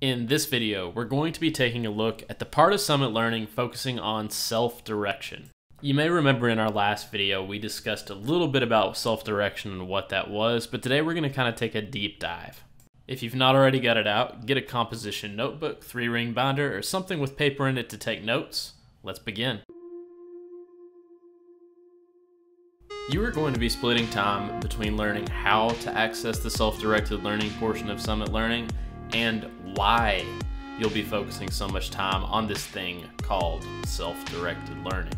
In this video, we're going to be taking a look at the part of Summit Learning focusing on self-direction. You may remember in our last video, we discussed a little bit about self-direction and what that was, but today we're going to kind of take a deep dive. If you've not already got it out, get a composition notebook, three-ring binder, or something with paper in it to take notes. Let's begin. You are going to be splitting time between learning how to access the self-directed learning portion of Summit Learning and why you'll be focusing so much time on this thing called self-directed learning.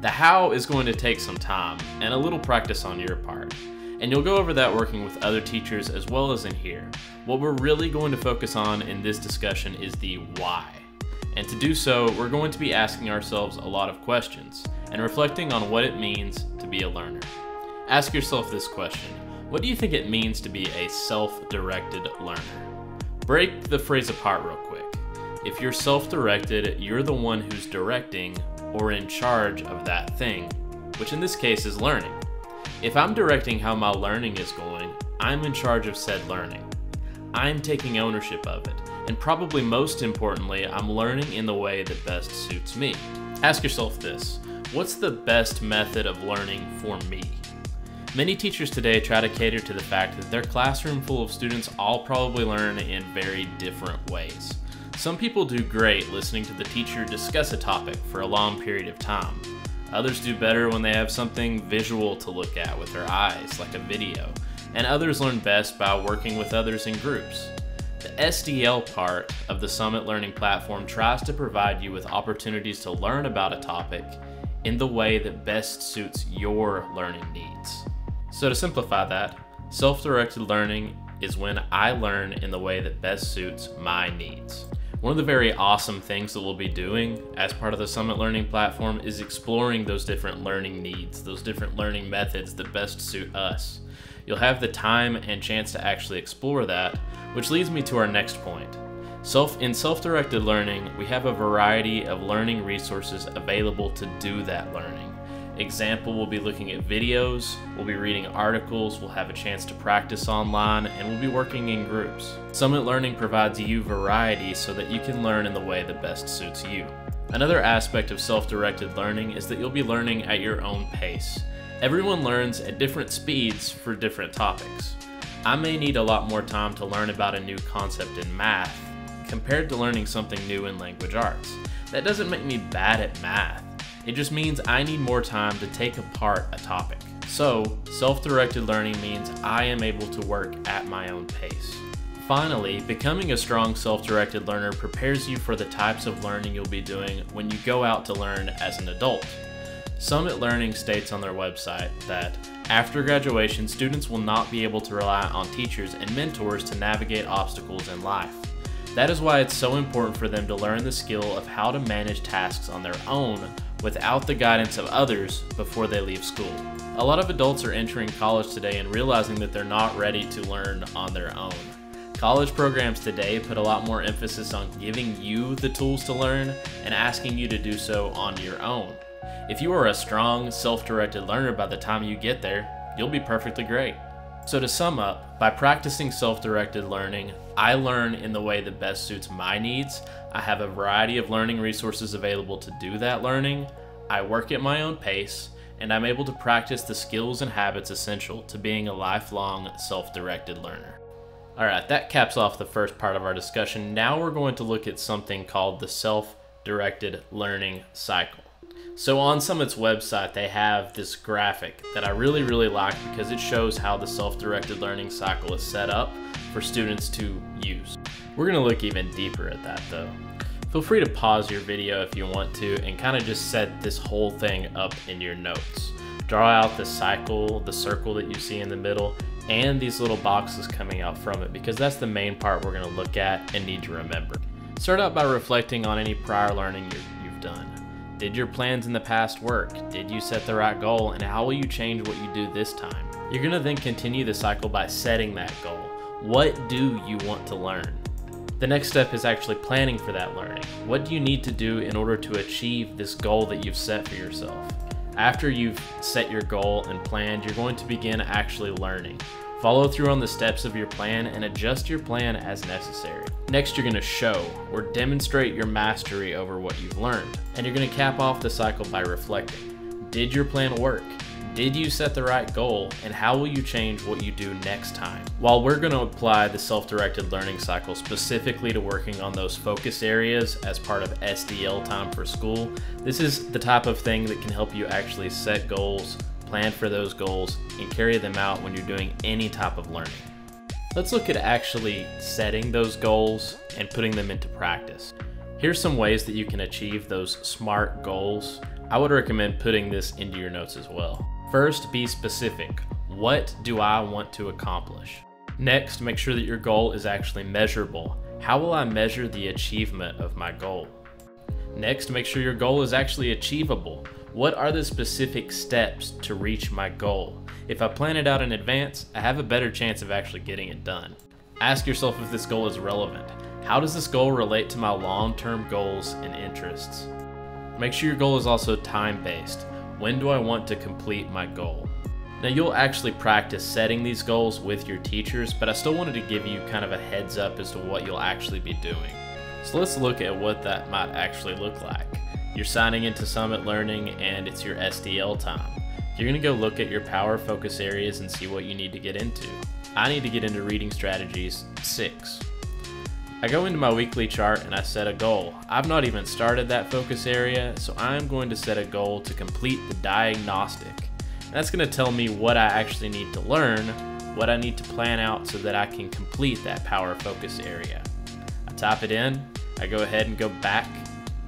The how is going to take some time and a little practice on your part. And you'll go over that working with other teachers as well as in here. What we're really going to focus on in this discussion is the why. And to do so, we're going to be asking ourselves a lot of questions and reflecting on what it means to be a learner. Ask yourself this question What do you think it means to be a self directed learner? Break the phrase apart real quick. If you're self directed, you're the one who's directing or in charge of that thing, which in this case is learning. If I'm directing how my learning is going, I'm in charge of said learning. I'm taking ownership of it, and probably most importantly, I'm learning in the way that best suits me. Ask yourself this What's the best method of learning for me? Many teachers today try to cater to the fact that their classroom full of students all probably learn in very different ways. Some people do great listening to the teacher discuss a topic for a long period of time. Others do better when they have something visual to look at with their eyes, like a video. And others learn best by working with others in groups. The SDL part of the Summit Learning Platform tries to provide you with opportunities to learn about a topic in the way that best suits your learning needs. So, to simplify that, self directed learning is when I learn in the way that best suits my needs. One of the very awesome things that we'll be doing as part of the Summit Learning platform is exploring those different learning needs, those different learning methods that best suit us. You'll have the time and chance to actually explore that, which leads me to our next point. Self in self-directed learning, we have a variety of learning resources available to do that learning. Example, we'll be looking at videos, we'll be reading articles, we'll have a chance to practice online, and we'll be working in groups. Summit Learning provides you variety so that you can learn in the way that best suits you. Another aspect of self-directed learning is that you'll be learning at your own pace. Everyone learns at different speeds for different topics. I may need a lot more time to learn about a new concept in math compared to learning something new in language arts. That doesn't make me bad at math. It just means I need more time to take apart a topic. So, self-directed learning means I am able to work at my own pace. Finally, becoming a strong self-directed learner prepares you for the types of learning you'll be doing when you go out to learn as an adult. Summit Learning states on their website that after graduation, students will not be able to rely on teachers and mentors to navigate obstacles in life. That is why it's so important for them to learn the skill of how to manage tasks on their own without the guidance of others before they leave school. A lot of adults are entering college today and realizing that they're not ready to learn on their own. College programs today put a lot more emphasis on giving you the tools to learn and asking you to do so on your own. If you are a strong, self directed learner by the time you get there, you'll be perfectly great. So, to sum up, by practicing self directed learning, I learn in the way that best suits my needs I have a variety of learning resources available to do that learning. I work at my own pace, and I'm able to practice the skills and habits essential to being a lifelong self directed learner. Alright, that caps off the first part of our discussion. Now we're going to look at something called the self directed learning cycle. So on Summit's website, they have this graphic that I really, really like because it shows how the self-directed learning cycle is set up for students to use. We're gonna look even deeper at that though. Feel free to pause your video if you want to and kind of just set this whole thing up in your notes. Draw out the cycle, the circle that you see in the middle, and these little boxes coming out from it because that's the main part we're gonna look at and need to remember. Start out by reflecting on any prior learning you've done. Did your plans in the past work? Did you set the right goal? And how will you change what you do this time? You're gonna then continue the cycle by setting that goal. What do you want to learn? The next step is actually planning for that learning. What do you need to do in order to achieve this goal that you've set for yourself? After you've set your goal and planned, you're going to begin actually learning. Follow through on the steps of your plan and adjust your plan as necessary. Next, you're going to show or demonstrate your mastery over what you've learned. And you're going to cap off the cycle by reflecting. Did your plan work? Did you set the right goal? And how will you change what you do next time? While we're going to apply the self directed learning cycle specifically to working on those focus areas as part of SDL time for school, this is the type of thing that can help you actually set goals plan for those goals, and carry them out when you're doing any type of learning. Let's look at actually setting those goals and putting them into practice. Here's some ways that you can achieve those SMART goals. I would recommend putting this into your notes as well. First, be specific. What do I want to accomplish? Next, make sure that your goal is actually measurable. How will I measure the achievement of my goal? Next, make sure your goal is actually achievable. What are the specific steps to reach my goal? If I plan it out in advance, I have a better chance of actually getting it done. Ask yourself if this goal is relevant. How does this goal relate to my long term goals and interests? Make sure your goal is also time based. When do I want to complete my goal? Now, you'll actually practice setting these goals with your teachers, but I still wanted to give you kind of a heads up as to what you'll actually be doing. So, let's look at what that might actually look like. You're signing into Summit Learning and it's your SDL time. You're going to go look at your power focus areas and see what you need to get into. I need to get into Reading Strategies 6. I go into my weekly chart and I set a goal. I've not even started that focus area, so I'm going to set a goal to complete the diagnostic. And that's going to tell me what I actually need to learn, what I need to plan out so that I can complete that power focus area. I type it in, I go ahead and go back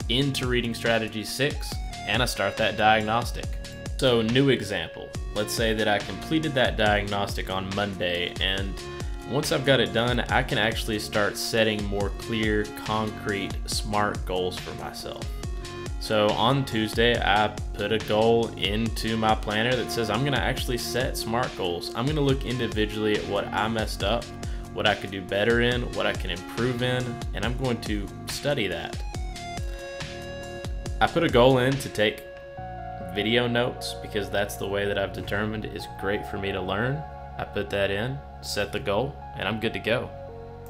into Reading Strategy 6 and I start that diagnostic. So, new example. Let's say that I completed that diagnostic on Monday, and once I've got it done, I can actually start setting more clear, concrete, smart goals for myself. So on Tuesday, I put a goal into my planner that says I'm going to actually set SMART goals. I'm going to look individually at what I messed up, what I could do better in, what I can improve in, and I'm going to study that. I put a goal in to take video notes because that's the way that I've determined is great for me to learn. I put that in, set the goal, and I'm good to go.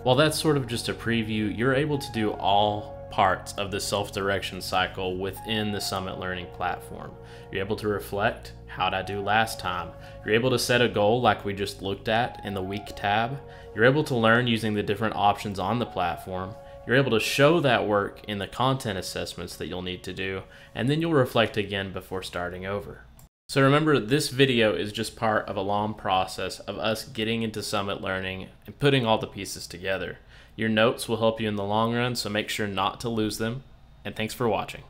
While that's sort of just a preview, you're able to do all parts of the self direction cycle within the Summit Learning platform. You're able to reflect how did I do last time? You're able to set a goal like we just looked at in the week tab. You're able to learn using the different options on the platform you're able to show that work in the content assessments that you'll need to do, and then you'll reflect again before starting over. So remember, this video is just part of a long process of us getting into Summit Learning and putting all the pieces together. Your notes will help you in the long run, so make sure not to lose them, and thanks for watching.